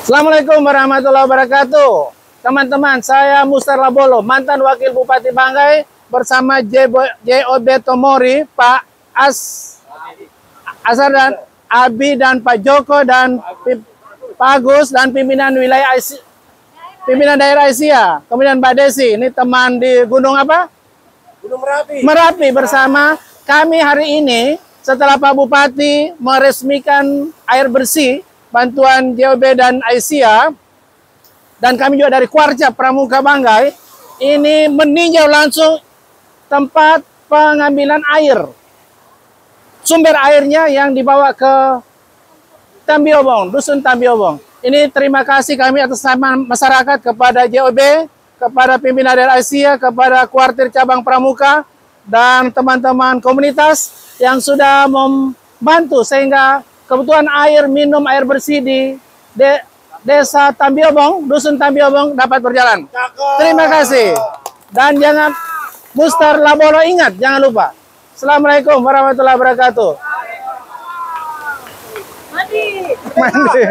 Assalamualaikum warahmatullahi wabarakatuh. Teman-teman, saya Mustar Labolo, mantan Wakil Bupati Banggai bersama JOB Tomori, Pak As Asar dan Abi dan Pak Joko dan Pak Agus dan pimpinan wilayah Asia, pimpinan daerah Asia. Kemudian Mbak Desi, ini teman di Gunung apa? Gunung Merapi. Merapi bersama kami hari ini setelah Pak Bupati meresmikan air bersih bantuan JOB dan Aisyah dan kami juga dari Kuarca Pramuka Banggai ini meninjau langsung tempat pengambilan air sumber airnya yang dibawa ke Tambiobong, Dusun Tambiobong. Ini terima kasih kami atas nama masyarakat kepada JOB, kepada pimpinan daerah Asia, kepada kuartir cabang Pramuka, dan teman-teman komunitas yang sudah membantu sehingga kebutuhan air minum air bersih di de desa Tambiobong, dusun Tambiobong dapat berjalan. Terima kasih. Dan jangan Mustar Laboro ingat, jangan lupa. Assalamualaikum warahmatullahi wabarakatuh. Mandi. Mandi.